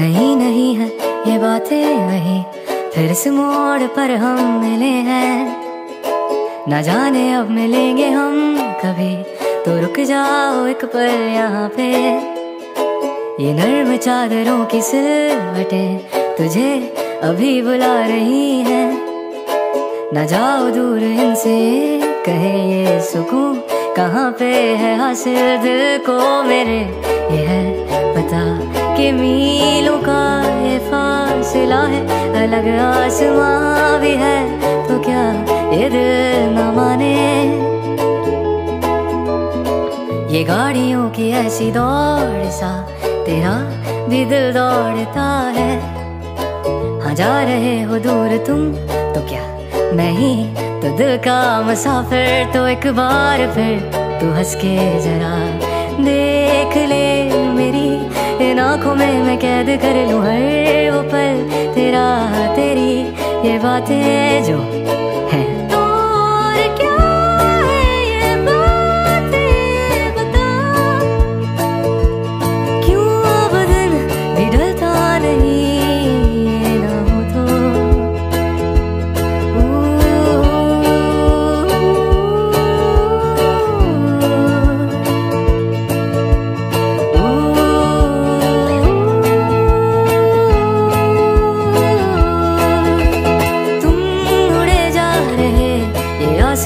है, ये बातें वही फिर इस मोड़ पर हम मिले हैं। न जाने अब मिलेंगे हम कभी। तो रुक जाओ एक पल यहाँ पे। ये नर्म चादरों की सिलवटें तुझे अभी बुला रही है। न जाओ दूर इनसे, कहे ये सुकून कहाँ पे है हासिल दिल को मेरे। ये है पता कि मीलों का ये फासला है। अलग आसमां भी है तो क्या ये दिल न माने? ये गाड़ियों की ऐसी दौड़ सा, तेरा भी दिल दौड़ता है। हाँ जा रहे हो दूर तुम तो क्या मैं ही तो दिल का मुसाफिर तो एक बार फिर, तू हंस के जरा देख ले। आँखों में मैं कैद कर लूँ हर वो पल तेरा तेरी ये बातें जो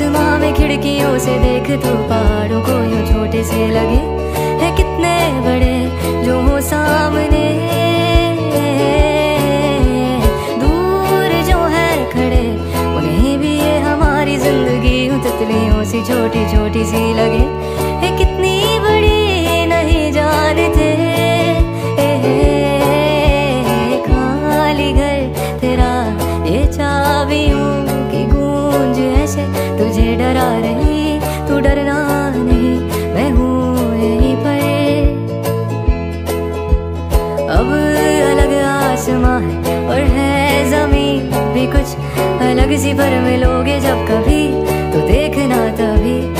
आसमां में खिड़कियों से देख तो पहाड़ों को यूँ छोटे से लगे। है कितने बड़े जो हो सामने। दूर जो है खड़े, उन्हें भी ये हमारी ज़िंदगी तितलियों सी छोटी छोटी सी लगे। आसमां है और है ज़मीन भी कुछ अलग सी पर मिलोगे जब कभी तो देखना तभी।